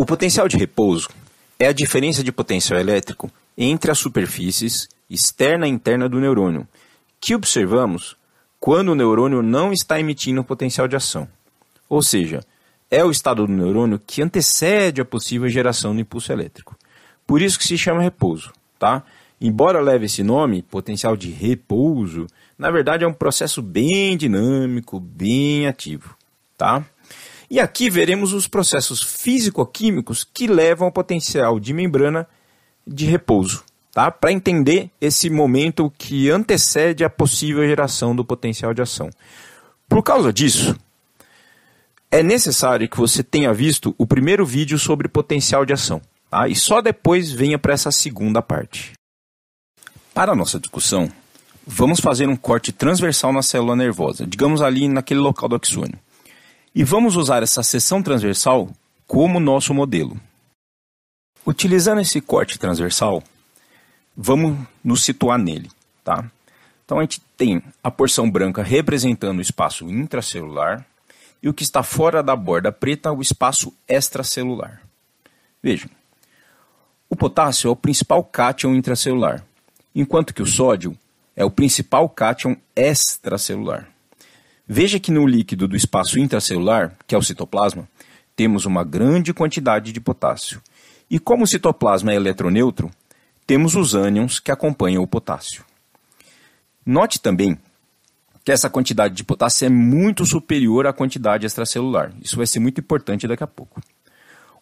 O potencial de repouso é a diferença de potencial elétrico entre as superfícies externa e interna do neurônio, que observamos quando o neurônio não está emitindo potencial de ação. Ou seja, é o estado do neurônio que antecede a possível geração do impulso elétrico. Por isso que se chama repouso, tá? Embora leve esse nome, potencial de repouso, na verdade é um processo bem dinâmico, bem ativo, tá? E aqui veremos os processos físico-químicos que levam ao potencial de membrana de repouso, tá? Para entender esse momento que antecede a possível geração do potencial de ação. Por causa disso, é necessário que você tenha visto o primeiro vídeo sobre potencial de ação, tá? E só depois venha para essa segunda parte. Para a nossa discussão, vamos fazer um corte transversal na célula nervosa, digamos ali naquele local do axônio. E vamos usar essa seção transversal como nosso modelo. Utilizando esse corte transversal, vamos nos situar nele, tá? Então a gente tem a porção branca representando o espaço intracelular e o que está fora da borda preta, o espaço extracelular. Vejam, o potássio é o principal cátion intracelular enquanto que o sódio é o principal cátion extracelular. Veja que no líquido do espaço intracelular, que é o citoplasma, temos uma grande quantidade de potássio. E como o citoplasma é eletroneutro, temos os ânions que acompanham o potássio. Note também que essa quantidade de potássio é muito superior à quantidade extracelular. Isso vai ser muito importante daqui a pouco.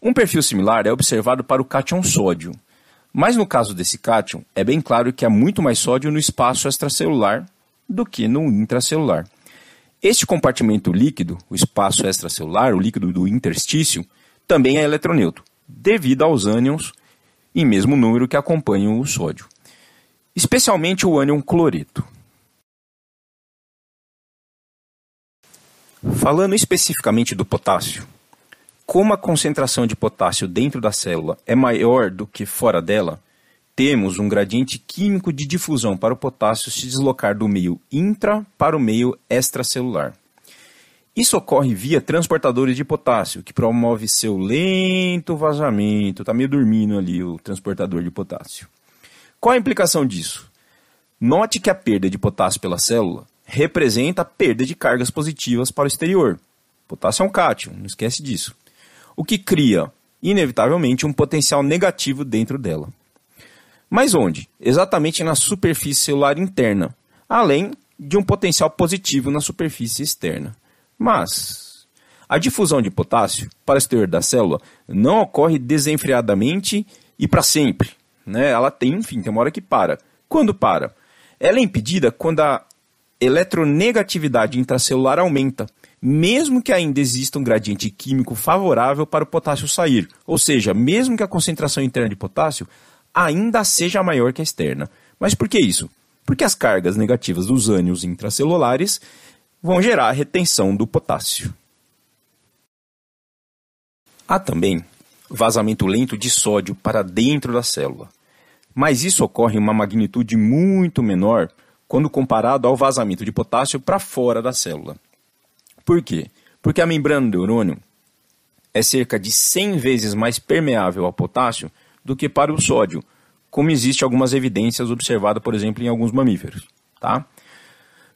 Um perfil similar é observado para o cátion sódio, mas no caso desse cátion, é bem claro que há muito mais sódio no espaço extracelular do que no intracelular. Este compartimento líquido, o espaço extracelular, o líquido do interstício, também é eletroneutro, devido aos ânions em mesmo número que acompanham o sódio, especialmente o ânion cloreto. Falando especificamente do potássio, como a concentração de potássio dentro da célula é maior do que fora dela, temos um gradiente químico de difusão para o potássio se deslocar do meio intra para o meio extracelular. Isso ocorre via transportadores de potássio, que promove seu lento vazamento. Está meio dormindo ali o transportador de potássio. Qual a implicação disso? Note que a perda de potássio pela célula representa a perda de cargas positivas para o exterior. Potássio é um cátion, não esquece disso o que cria, inevitavelmente, um potencial negativo dentro dela. Mas onde? Exatamente na superfície celular interna, além de um potencial positivo na superfície externa. Mas a difusão de potássio para o exterior da célula não ocorre desenfreadamente e para sempre. Né? Ela tem um fim, tem uma hora que para. Quando para? Ela é impedida quando a eletronegatividade intracelular aumenta, mesmo que ainda exista um gradiente químico favorável para o potássio sair, ou seja, mesmo que a concentração interna de potássio ainda seja maior que a externa. Mas por que isso? Porque as cargas negativas dos ânions intracelulares vão gerar a retenção do potássio. Há também vazamento lento de sódio para dentro da célula, mas isso ocorre em uma magnitude muito menor quando comparado ao vazamento de potássio para fora da célula. Por quê? Porque a membrana do neurônio é cerca de 100 vezes mais permeável ao potássio do que para o sódio, como existe algumas evidências observadas, por exemplo, em alguns mamíferos. Tá?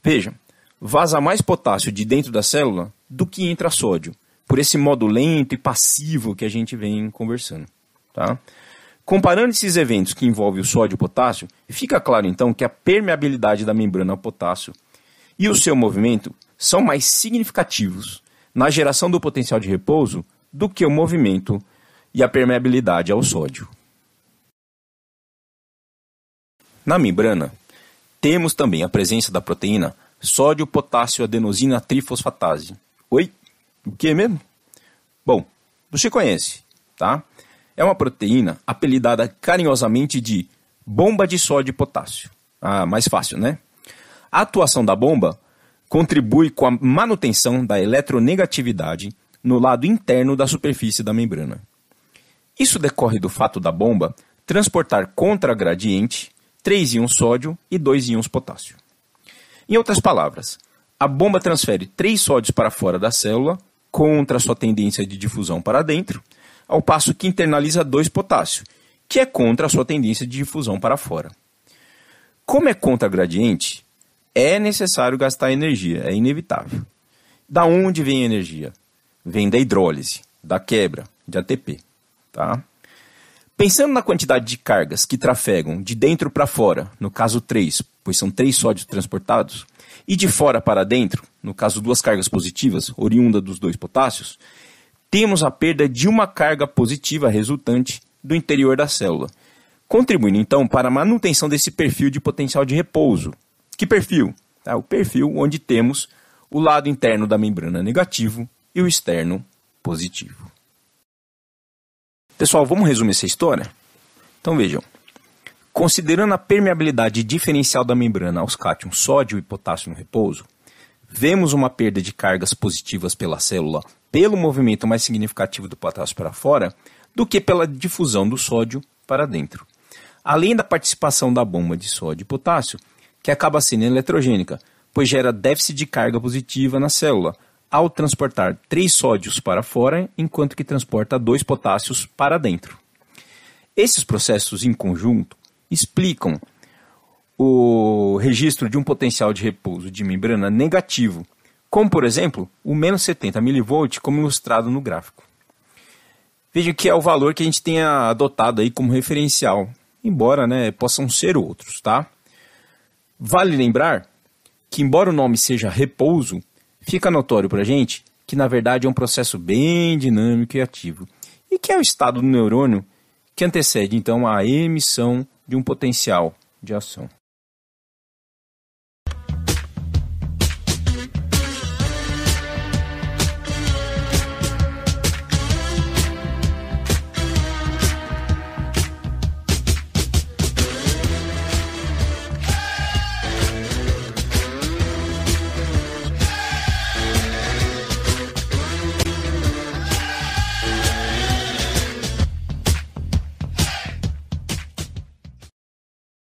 Veja, vaza mais potássio de dentro da célula do que entra sódio, por esse modo lento e passivo que a gente vem conversando. Tá? Comparando esses eventos que envolvem o sódio e o potássio, fica claro então que a permeabilidade da membrana ao potássio e o seu movimento são mais significativos na geração do potencial de repouso do que o movimento e a permeabilidade ao sódio. Na membrana, temos também a presença da proteína sódio-potássio-adenosina trifosfatase. Oi? O que mesmo? Bom, você conhece, tá? É uma proteína apelidada carinhosamente de bomba de sódio e potássio. Ah, mais fácil, né? A atuação da bomba contribui com a manutenção da eletronegatividade no lado interno da superfície da membrana. Isso decorre do fato da bomba transportar contra gradiente 3 íons sódio e 2 íons potássio. Em outras palavras, a bomba transfere 3 sódios para fora da célula contra sua tendência de difusão para dentro, ao passo que internaliza 2 potássio, que é contra a sua tendência de difusão para fora. Como é contra gradiente, é necessário gastar energia, é inevitável. Da onde vem a energia? Vem da hidrólise, da quebra, de ATP. Tá? Pensando na quantidade de cargas que trafegam de dentro para fora, no caso 3, pois são três sódios transportados, e de fora para dentro, no caso duas cargas positivas, oriunda dos dois potássios, temos a perda de uma carga positiva resultante do interior da célula, contribuindo então para a manutenção desse perfil de potencial de repouso. Que perfil? É o perfil onde temos o lado interno da membrana negativo e o externo positivo. Pessoal, vamos resumir essa história? Então vejam. Considerando a permeabilidade diferencial da membrana aos cátions sódio e potássio no repouso, vemos uma perda de cargas positivas pela célula pelo movimento mais significativo do potássio para fora do que pela difusão do sódio para dentro além da participação da bomba de sódio e potássio, que acaba sendo eletrogênica, pois gera déficit de carga positiva na célula, ao transportar três sódios para fora, enquanto que transporta dois potássios para dentro. Esses processos em conjunto explicam o registro de um potencial de repouso de membrana negativo, como por exemplo o menos 70 mV, como ilustrado no gráfico. Veja que é o valor que a gente tenha adotado aí como referencial embora né, possam ser outros, tá? Vale lembrar que, embora o nome seja repouso, fica notório para a gente que, na verdade, é um processo bem dinâmico e ativo, e que é o estado do neurônio que antecede, então, a emissão de um potencial de ação.